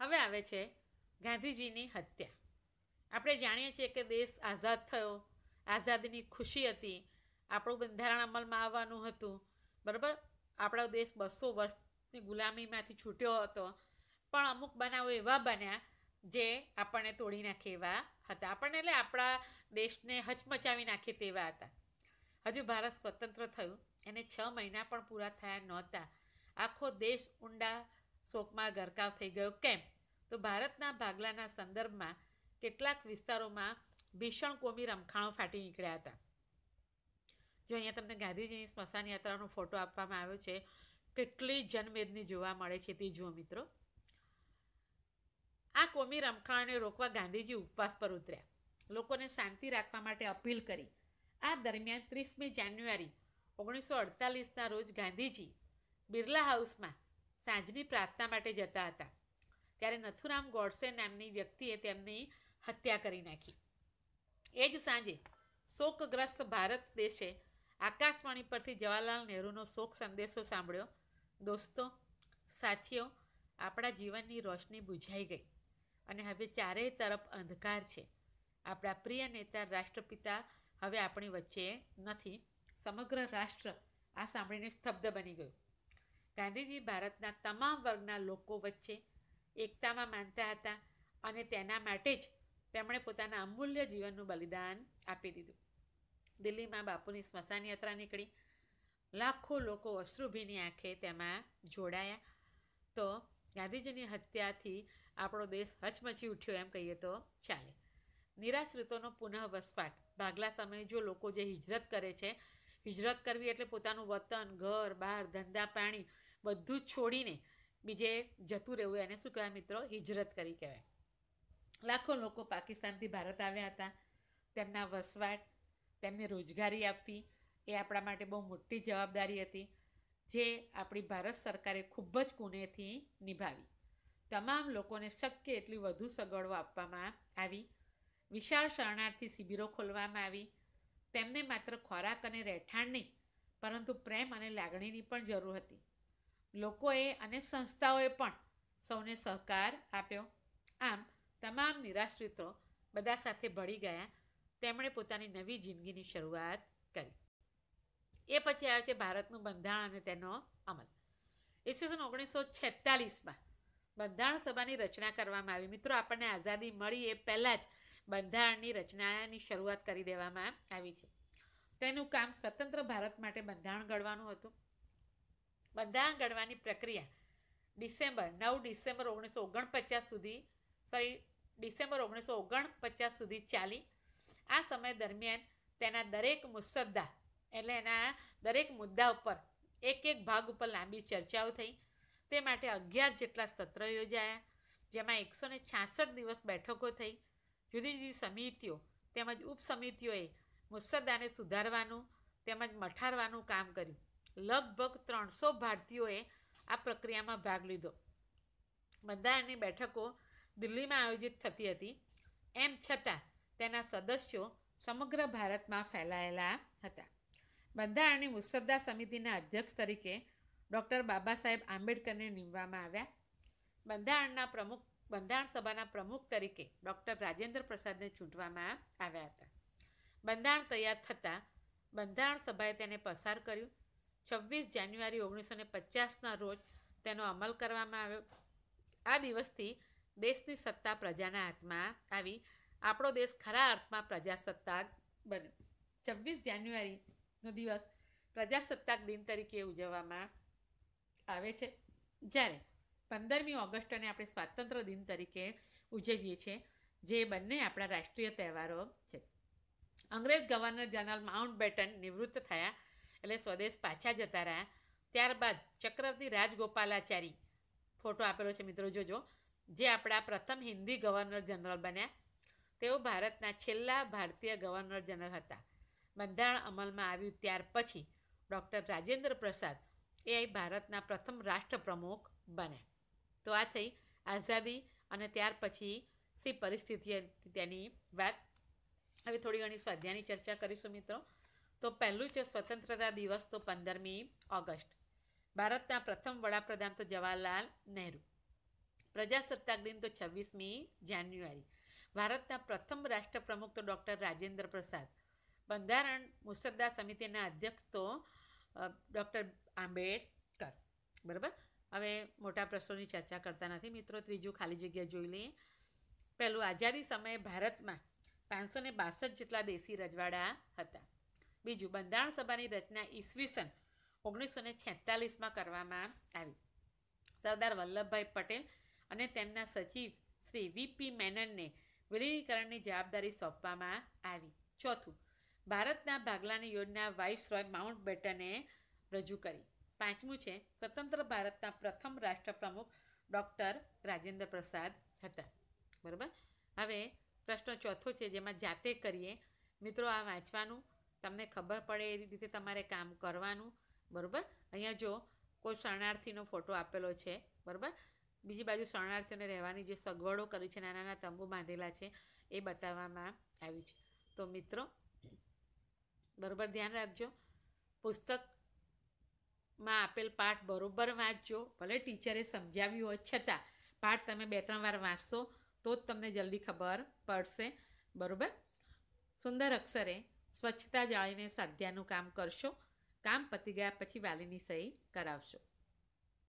હવે આવે છે ગાંધીજીની હત્યા. આપણે જાણીએ છીએ કે દેશ આઝાદ થયો, આઝાદીની ખુશી હતી, આપણું બંધારણ અમલમાં આવવાનું હતું, બરાબર? આપણો દેશ બસો વર્ષની ગુલામીમાંથી છૂટ્યો હતો, પણ અમુક બનાવો એવા બન્યા જે આપણને તોડી નાખે એવા હતા. આપણને એટલે આપણા દેશને હચમચાવી નાખે તેવા હતા. હજુ ભારત સ્વતંત્ર થયું. એને છ મહિના પણ પૂરા થયા નહોતા. આખો દેશ ઊંડા શોકમાં ગરકાવ થઈ ગયો. કેમ? તો ભારતના ભાગલાના સંદર્ભમાં કેટલાક વિસ્તારોમાં ભીષણ કોમી રમખાણો ફાટી નીકળ્યા હતા. જો અહીંયા તમને ગાંધીજીની સ્મશાન યાત્રાનો ફોટો આપવામાં આવ્યો છે, કેટલી જનમેદની જોવા મળે છે તે જુઓ મિત્રો. આ કોમી રમખાણને રોકવા ગાંધીજી ઉપવાસ પર ઉતર્યા. લોકોને શાંતિ રાખવા માટે અપીલ કરી. આ દરમિયાન ત્રીસમી જાન્યુઆરી, ઓગણીસો અડતાલીસના રોજ ગાંધીજી બિરલા હાઉસમાં સાંજની પ્રાર્થના માટે જતા હતા. ત્યારે નથુરામ ગોડસે નામની વ્યક્તિએ તેમની હત્યા કરી નાખી. એ જ સાંજે શોકગ્રસ્ત ભારત દેશે આકાશવાણી પરથી જવાહરલાલ નહેરુનો શોક સંદેશો સાંભળ્યો. દોસ્તો, સાથીઓ, આપણા જીવનની રોશની બુઝાઈ ગઈ અને હવે ચારેય તરફ અંધકાર છે. આપણા પ્રિય નેતા, રાષ્ટ્રપિતા હવે આપણી વચ્ચે નથી. સમગ્ર રાષ્ટ્ર આ સાંભળીને સ્તબ્ધ બની ગયું. ગાંધીજી ભારતના તમામ વર્ગના લોકો વચ્ચે એકતામાં માનતા હતા અને તેના માટે જ તેમણે પોતાના અમૂલ્ય જીવનનું બલિદાન આપી દીધું. દિલ્હીમાં બાપુની સ્મશાન યાત્રા નીકળી. લાખો લોકો અશ્રુભીની આંખે તેમાં જોડાયા. તો ગાંધીજીની હત્યાથી આપણો દેશ હચમચી ઉઠ્યો એમ કહીએ તો ચાલે. નિરાશ્રિતોનો પુનઃ વસવાટ ભાગલા સમયે જો લોકો જે હિજરત કરે છે હિજરત કરવી એટલે પોતાનું વતન, ઘર, બહાર, ધંધા, પાણી બધું જ છોડીને બીજે જતું રહેવું. એને શું કહેવાય મિત્રો? હિજરત કરી કહેવાય. લાખો લોકો પાકિસ્તાનથી ભારત આવ્યા હતા. તેમના વસવાટ, તેમને રોજગારી આપવી એ આપણા માટે બહુ મોટી જવાબદારી હતી, જે આપણી ભારત સરકારે ખૂબ જ કુનેથી નિભાવી. તમામ લોકોને શક્ય એટલી વધુ સગવડો આપવામાં આવી. વિશાળ શરણાર્થી શિબિરો ખોલવામાં આવી. તેમને માત્ર ખોરાક અને રહેઠાણ નહીં, પરંતુ પ્રેમ અને લાગણીની પણ જરૂર હતી. લોકોએ અને સંસ્થાઓએ પણ સૌને સહકાર આપ્યો. આમ, તમામ નિરાશ્રિતો બધા સાથે ભળી ગયા. તેમણે પોતાની નવી જિંદગીની શરૂઆત કરી. એ પછી આવે છે ભારતનું બંધારણ અને તેનો અમલ. ઈસવીસન ઓગણીસો છેતાલીસમાં બંધારણ સભાની રચના કરવામાં આવી. મિત્રો, આપણને આઝાદી મળી એ પહેલાં જ બંધારણની રચનાની શરૂઆત કરી દેવામાં આવી છે. તેનું કામ સ્વતંત્ર ભારત માટે બંધારણ ઘડવાનું હતું. બંધારણ ઘડવાની પ્રક્રિયા ડિસેમ્બર, નવ ડિસેમ્બર ઓગણીસો ઓગણપચાસ સુધી, સોરી, ડિસેમ્બર ઓગણીસો ઓગણપચાસ સુધી ચાલી. આ સમય દરમિયાન તેના દરેક મુસદ્દા, એટલે એના દરેક મુદ્દા ઉપર એક એક ભાગ ઉપર લાંબી ચર્ચાઓ થઈ. તે માટે અગિયાર જેટલા સત્ર યોજાયા, જેમાં એકસો ને છાસઠ દિવસ બેઠકો થઈ. જુદી જુદી સમિતિઓ, તેમજ ઉપસમિતિઓએ મુસદ્દાને સુધારવાનું, તેમજ મઠારવાનું કામ કર્યું. લગભગ ત્રણસો ભારતીયોએ આ પ્રક્રિયામાં ભાગ લીધો. બંધારણની બેઠકો દિલ્હીમાં આયોજિત થતી હતી. એમ છતાં તેના સદસ્યો સમગ્ર ભારતમાં ફેલાયેલા હતા. બંધારણની મુસદ્દા સમિતિના અધ્યક્ષ તરીકે ડૉક્ટર બાબા સાહેબ આંબેડકરને નીમવામાં આવ્યા. બંધારણના પ્રમુખ બંધારણ સભાના પ્રમુખ તરીકે ડૉક્ટર રાજેન્દ્ર પ્રસાદને ચૂંટવામાં આવ્યા હતા. બંધારણ તૈયાર થતાં બંધારણ સભાએ તેને પસાર કર્યું. છવ્વીસ જાન્યુઆરી ઓગણીસો ને પચાસના રોજ તેનો અમલ કરવામાં આવ્યો. આ દિવસથી દેશની સત્તા પ્રજાના હાથમાં આવી. આપણો દેશ ખરા અર્થમાં પ્રજાસત્તાક બન્યો. છવ્વીસ જાન્યુઆરીનો દિવસ પ્રજાસત્તાક દિન તરીકે ઉજવવામાં આવે છે. જ્યારે પંદરમી ઓગસ્ટને આપણે સ્વાતંત્ર્ય દિન તરીકે ઉજવીએ છીએ, જે બંને આપણા રાષ્ટ્રીય તહેવારો છે. અંગ્રેજ ગવર્નર જનરલ માઉન્ટ બેટન નિવૃત્ત થયા એટલે સ્વદેશ પાછા જતા રહ્યા. ત્યારબાદ ચક્રવર્તી રાજગોપાલાચારી ફોટો આપેલો છે મિત્રો, જોજો. જે આપણા પ્રથમ હિન્દી ગવર્નર જનરલ બન્યા. તેઓ ભારતના છેલ્લા ભારતીય ગવર્નર જનરલ હતા. બંધારણ અમલમાં આવ્યું ત્યાર પછી ડૉક્ટર રાજેન્દ્ર પ્રસાદ એ ભારતના પ્રથમ રાષ્ટ્રપ્રમુખ બન્યા. તો આ થઈ આઝાદી અને ત્યાર પછી સી પરિસ્થિતિ તેની વાત. હવે થોડી ઘણી સ્વાધ્યાયની ચર્ચા કરીશું મિત્રો. તો પહેલું છે સ્વતંત્રતા દિવસ તો પંદરમી ઓગસ્ટ. ભારતના પ્રથમ વડાપ્રધાન તો જવાહરલાલ નહેરુ. પ્રજાસત્તાક દિન તો છવ્વીસમી જાન્યુઆરી. ભારતના પ્રથમ રાષ્ટ્રપ્રમુખ તો ડૉક્ટર રાજેન્દ્ર પ્રસાદ. બંધારણ મુસદ્દા સમિતિના અધ્યક્ષ તો ડૉક્ટર આંબેડકર. બરાબર? હવે મોટા પ્રશ્નોની ચર્ચા કરતા નથી. મિત્રો, ત્રીજું ખાલી જગ્યા જોઈ લઈએ. પહેલું, આઝાદી સમયે ભારતમાં પાંચસો ને બાસઠ જેટલા દેશી રજવાડા હતા. બીજું, બંધારણ સભાની રચના ઈસવીસન ઓગણીસો ને છેતાલીસમાં કરવામાં આવી. સરદાર વલ્લભભાઈ પટેલ અને તેમના સચિવ શ્રી વીપી મેનનને વિલીનીકરણની જવાબદારી સોંપવામાં આવી. ચોથું, ભારતના ભાગલાની યોજના વાઇસરોય માઉન્ટ બેટને રજૂ કરી. પાંચમું છે, સ્વતંત્ર ભારતના પ્રથમ રાષ્ટ્રપ્રમુખ ડૉક્ટર રાજેન્દ્ર પ્રસાદ હતા. બરાબર? હવે પ્રશ્ન ચોથો છે, જેમાં જાતે કરીએ, મિત્રો આ વાંચવાનું, તમને ખબર પડે એ રીતે તમારે કામ કરવાનું, બરાબર? અહીંયા જો કોઈ શરણાર્થીનો ફોટો આપેલો છે, બરાબર? બીજી બાજુ શરણાર્થીઓને રહેવાની જે સગવડો કરી છે નાના નાના તંબુ બાંધેલા છે, એ બતાવવામાં આવ્યું છે. તો મિત્રો, બરાબર, ધ્યાન રાખજો પુસ્તકમાં આપેલ પાઠ બરાબર વાંચજો. ભલે ટીચરે સમજાવ્યું હોય છતાં. પાઠ તમે બે ત્રણ વાર વાંચશો તો જ તમને જલ્દી ખબર પડશે. બરાબર? સુંદર અક્ષરે સ્વચ્છતા જાળીને સ્વાધ્યાયનું કામ કરશો. કામ પતી ગયા પછી વાલીની સહી કરાવશો.